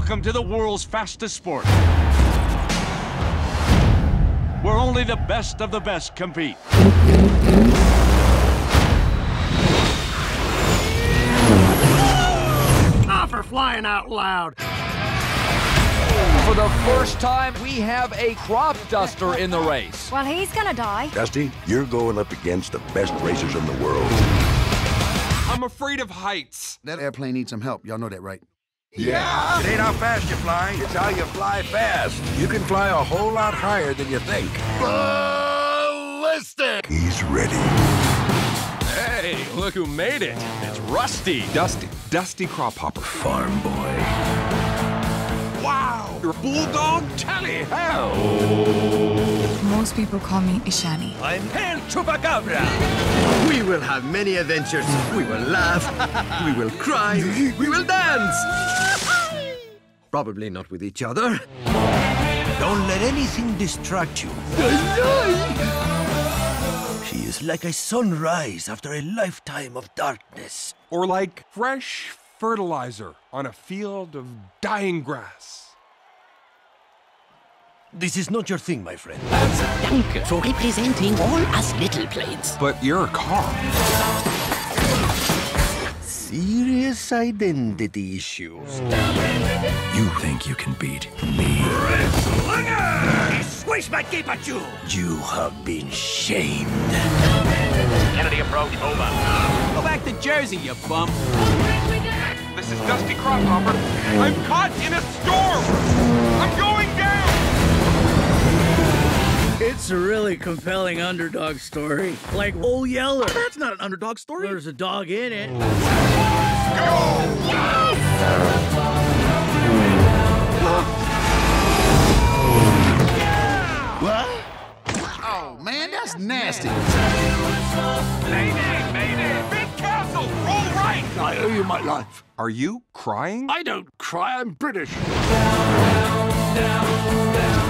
Welcome to the world's fastest sport. Where only the best of the best compete. Ah, for flying out loud. For the first time, we have a crop duster in the race. Well, he's gonna die. Dusty, you're going up against the best racers in the world. I'm afraid of heights. That airplane needs some help. Y'all know that, right? Yeah. It ain't how fast you fly, it's how you fly fast. You can fly a whole lot higher than you think. Ballistic! He's ready. Hey, look who made it. It's Rusty. Dusty. Dusty Crop Hopper. Farm boy. Wow! Bulldog? Tally hell! Most people call me Ishani. I'm El Chupacabra. We will have many adventures. We will laugh. we will cry. We will dance. Probably not with each other. Don't let anything distract you. She is like a sunrise after a lifetime of darkness. Or like fresh fertilizer on a field of dying grass. This is not your thing, my friend. Danke for representing all us little planes. But you're a car. Serious identity issues. You think you can beat me? Squish my cape at you! You have been shamed. Kennedy approach, over. Go back to Jersey, you bum. This is Dusty Crop Hopper. I'm caught in a storm! It's a really compelling underdog story. Like Old Yeller. That's not an underdog story. There's a dog in it. Oh, man, that's nasty. Mayday! Mayday! Big castle! Roll right! I owe you my life. Are you crying? I don't cry, I'm British. Down, down, down.